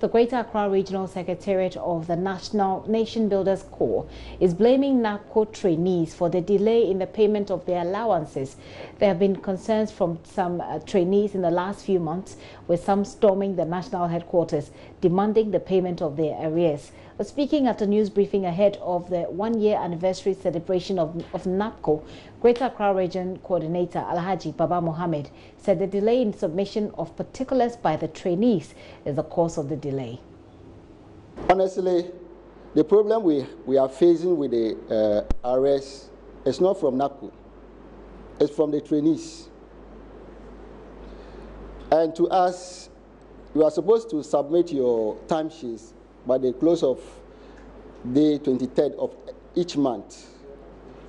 The Greater Accra Regional Secretariat of the National Nation Builders Corps is blaming NABCO trainees for the delay in the payment of their allowances. There have been concerns from some uh, trainees in the last few months, with some storming the national headquarters, demanding the payment of their arrears. Speaking at a news briefing ahead of the one-year anniversary celebration of, of NABCO, Greater Accra Region Coordinator Alhaji Baba Mohammed said the delay in submission of particulars by the trainees is the cause of the delay. Honestly, the problem we, we are facing with the uh, is not from NABCO. it's from the trainees. And to us, you are supposed to submit your timesheets by the close of day 23rd of each month.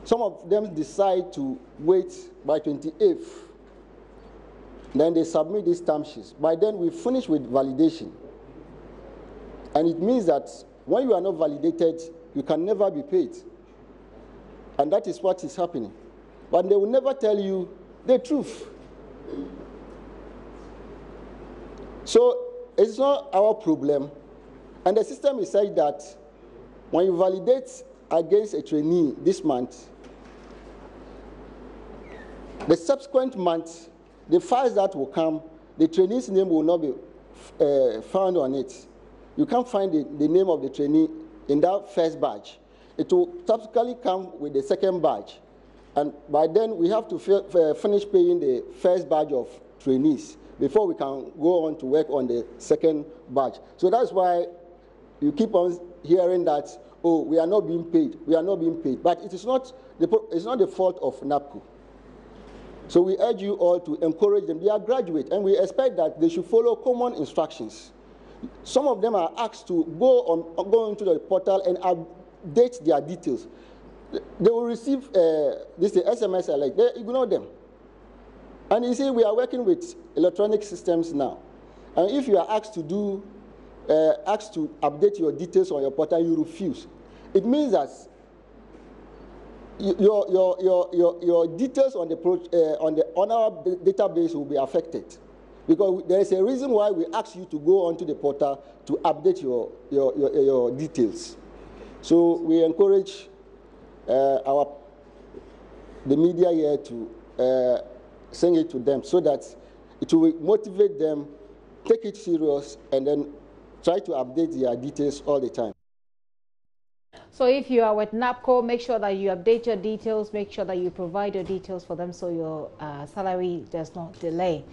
Some of them decide to wait by 28th. Then they submit these timesheets. By then, we finish with validation. And it means that when you are not validated, you can never be paid. And that is what is happening. But they will never tell you the truth. So it's not our problem. And the system is such that when you validate against a trainee this month, the subsequent month, the files that will come, the trainee's name will not be uh, found on it. You can't find the, the name of the trainee in that first batch. It will subsequently come with the second batch. And by then, we have to finish paying the first batch of trainees before we can go on to work on the second batch. So that's why you keep on hearing that, oh, we are not being paid, we are not being paid. But it is not the, it's not the fault of NABCO. So we urge you all to encourage them. They are graduates, and we expect that they should follow common instructions. Some of them are asked to go on go into the portal and update their details. They will receive uh, this the SMS alert. They ignore them. And you see, we are working with electronic systems now. And if you are asked to do uh, asked to update your details on your portal, you refuse. It means that your, your, your, your, your details on the, uh, on the on our database will be affected. Because there is a reason why we ask you to go onto the portal to update your, your, your, your details. So we encourage uh, our, the media here to uh, send it to them so that it will motivate them, take it serious, and then try to update their details all the time. So if you are with NABCO, make sure that you update your details, make sure that you provide your details for them so your uh, salary does not delay.